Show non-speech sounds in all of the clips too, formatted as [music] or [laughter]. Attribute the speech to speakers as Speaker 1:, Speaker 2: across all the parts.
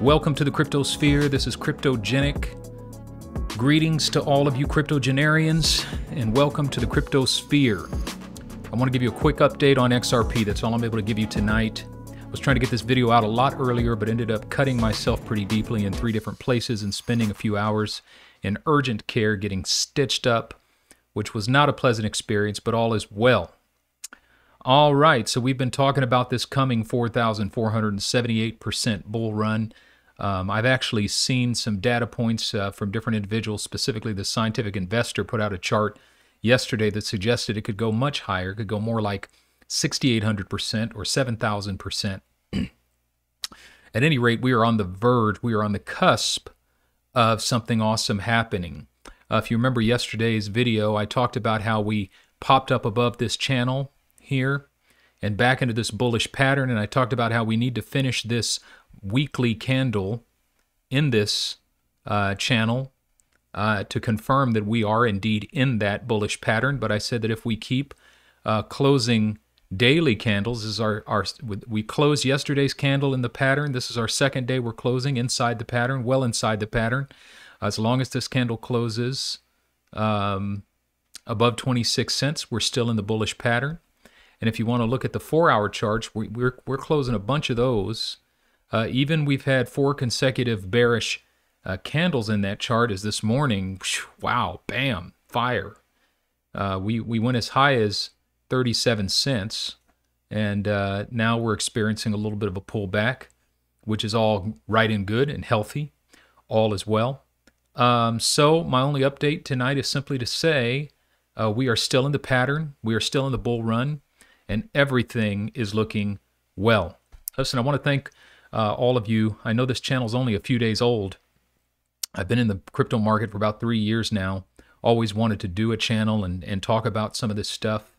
Speaker 1: Welcome to the Cryptosphere. This is Cryptogenic. Greetings to all of you cryptogenarians, and welcome to the Cryptosphere. I want to give you a quick update on XRP. That's all I'm able to give you tonight. I was trying to get this video out a lot earlier, but ended up cutting myself pretty deeply in three different places and spending a few hours in urgent care getting stitched up, which was not a pleasant experience, but all is well. All right, so we've been talking about this coming 4,478% bull run. Um, I've actually seen some data points uh, from different individuals, specifically the Scientific Investor put out a chart yesterday that suggested it could go much higher, could go more like 6,800% or 7,000%. [clears throat] At any rate, we are on the verge, we are on the cusp of something awesome happening. Uh, if you remember yesterday's video, I talked about how we popped up above this channel here and back into this bullish pattern, and I talked about how we need to finish this weekly candle in this uh, channel uh, to confirm that we are indeed in that bullish pattern. But I said that if we keep uh, closing daily candles, is our, our we closed yesterday's candle in the pattern. This is our second day we're closing inside the pattern, well inside the pattern. As long as this candle closes um, above 26 cents, we're still in the bullish pattern. And if you want to look at the four-hour charts, we, we're, we're closing a bunch of those uh, even we've had four consecutive bearish uh, candles in that chart as this morning, wow, bam, fire. Uh, we, we went as high as 37 cents, and uh, now we're experiencing a little bit of a pullback, which is all right and good and healthy, all is well. Um, so my only update tonight is simply to say uh, we are still in the pattern, we are still in the bull run, and everything is looking well. Listen, I want to thank uh, all of you. I know this channel is only a few days old. I've been in the crypto market for about three years now. Always wanted to do a channel and, and talk about some of this stuff,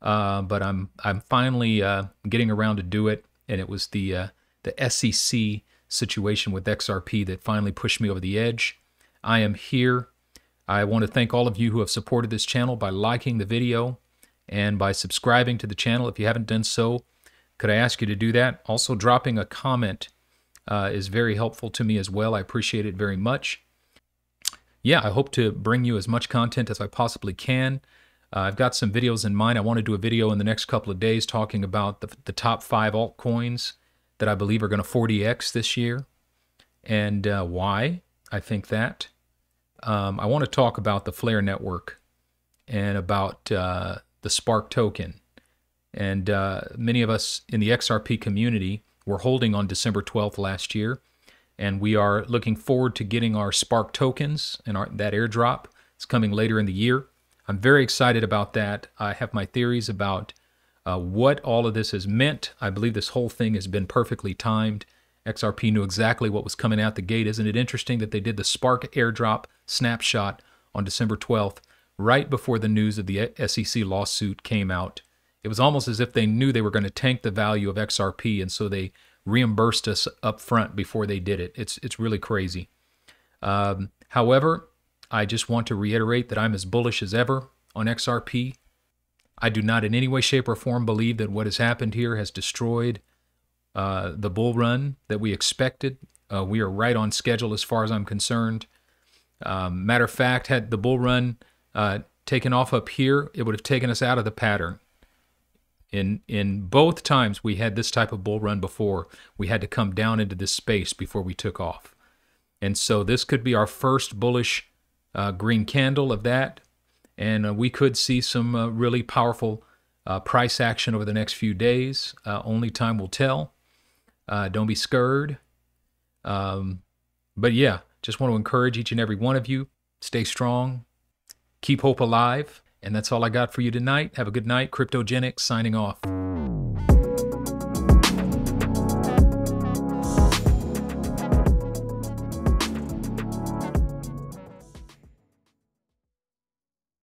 Speaker 1: uh, but I'm I'm finally uh, getting around to do it. And it was the uh, the SEC situation with XRP that finally pushed me over the edge. I am here. I want to thank all of you who have supported this channel by liking the video and by subscribing to the channel. If you haven't done so, could I ask you to do that? Also, dropping a comment uh, is very helpful to me as well. I appreciate it very much. Yeah, I hope to bring you as much content as I possibly can. Uh, I've got some videos in mind. I want to do a video in the next couple of days talking about the, the top five altcoins that I believe are going to 40x this year and uh, why I think that. Um, I want to talk about the Flare network and about uh, the Spark token and uh, many of us in the XRP community were holding on December 12th last year. And we are looking forward to getting our Spark tokens and our, that airdrop. It's coming later in the year. I'm very excited about that. I have my theories about uh, what all of this has meant. I believe this whole thing has been perfectly timed. XRP knew exactly what was coming out the gate. Isn't it interesting that they did the Spark airdrop snapshot on December 12th, right before the news of the SEC lawsuit came out? It was almost as if they knew they were going to tank the value of XRP, and so they reimbursed us up front before they did it. It's it's really crazy. Um, however, I just want to reiterate that I'm as bullish as ever on XRP. I do not in any way, shape, or form believe that what has happened here has destroyed uh, the bull run that we expected. Uh, we are right on schedule as far as I'm concerned. Um, matter of fact, had the bull run uh, taken off up here, it would have taken us out of the pattern. In in both times we had this type of bull run before, we had to come down into this space before we took off. And so this could be our first bullish uh, green candle of that. And uh, we could see some uh, really powerful uh, price action over the next few days. Uh, only time will tell. Uh, don't be scared. Um, but yeah, just want to encourage each and every one of you stay strong, keep hope alive, and that's all I got for you tonight. Have a good night. Cryptogenic signing off.